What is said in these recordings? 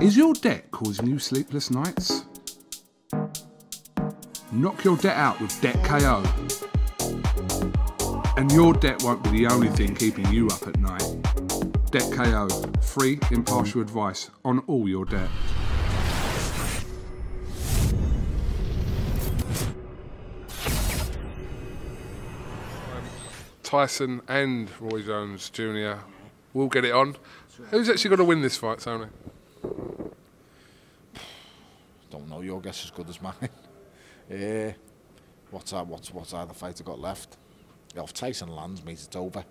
Is your debt causing you sleepless nights? Knock your debt out with Debt KO. And your debt won't be the only thing keeping you up at night. Debt KO, free, impartial advice on all your debt. Tyson and Roy Jones Jr. will get it on. Who's actually going to win this fight, Tony? Don't know. Your guess is as good as mine. uh, what's our, what's what's our the fighter got left? Yeah, if Tyson lands, mate, it's over.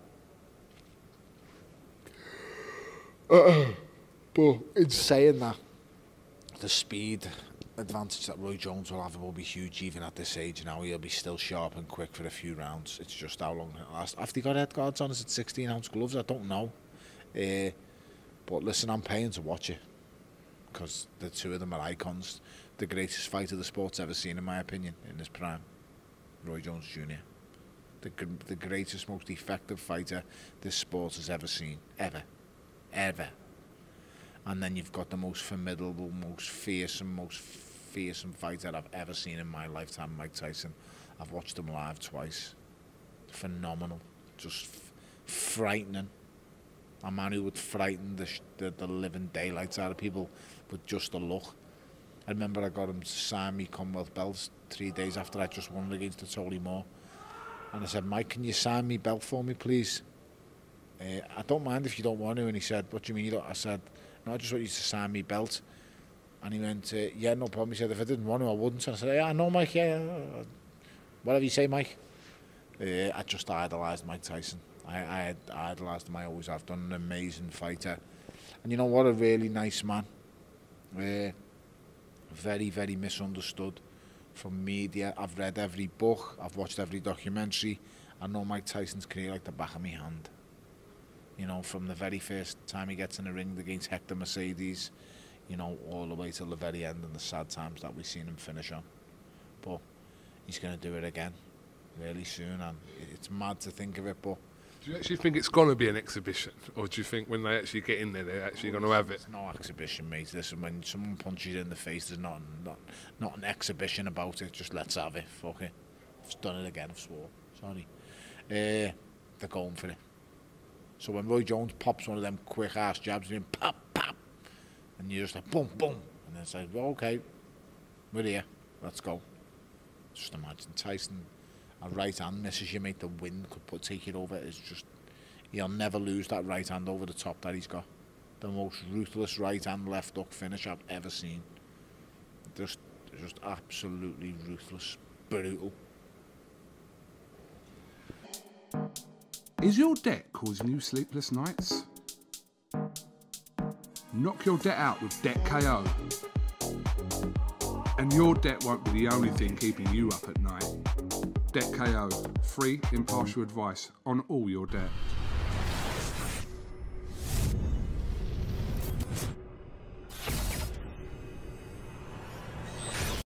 Uh, but in saying that, the speed advantage that Roy Jones will have will be huge even at this age now. He'll be still sharp and quick for a few rounds. It's just how long it lasts. After he got head guards on, is it 16 ounce gloves? I don't know. Uh, but listen, I'm paying to watch it because the two of them are icons. The greatest fighter the sport's ever seen, in my opinion, in his prime. Roy Jones Jr. The, the greatest, most effective fighter this sport has ever seen. Ever. Ever. And then you've got the most formidable, most fearsome, most fearsome fighter I've ever seen in my lifetime, Mike Tyson. I've watched him live twice. Phenomenal. Just frightening a man who would frighten the, the, the living daylights out of people with just a look. I remember I got him to sign me Commonwealth belts three days after I just won against the Tony Moore. And I said, Mike, can you sign me belt for me, please? Uh, I don't mind if you don't want to. And he said, what do you mean you don't? I said, no, I just want you to sign me belt. And he went, uh, yeah, no problem. He said, if I didn't want to, I wouldn't. And I said, yeah, I know, Mike, yeah. Whatever you say, Mike. Uh, I just idolised Mike Tyson. I, I idolized him. I always have done an amazing fighter. And you know what? A really nice man. Uh, very, very misunderstood from media. I've read every book. I've watched every documentary. I know Mike Tyson's career like the back of my hand. You know, from the very first time he gets in the ring against Hector Mercedes, you know, all the way till the very end and the sad times that we've seen him finish on. But he's going to do it again really soon, and it's mad to think of it, but do you actually think it's going to be an exhibition, or do you think when they actually get in there, they're actually going to have it? It's no exhibition, mate. Listen, when someone punches you in the face, there's not not not an exhibition about it. Just let's have it. Fuck it. I've done it again. I've swore. Sorry. Uh, they're going for it. So when Roy Jones pops one of them quick ass jabs, and pop, pop, and you're just like boom, boom, and then say, well, okay, we're here. Let's go. Just imagine Tyson a right hand misses you, mate, the wind could put take it over. It's just he'll never lose that right hand over the top that he's got. The most ruthless right hand left hook finish I've ever seen. Just just absolutely ruthless, brutal. Is your debt causing you sleepless nights? Knock your debt out with Debt KO. And your debt won't be the only thing keeping you up at night. Debt KO, free, impartial advice on all your debt.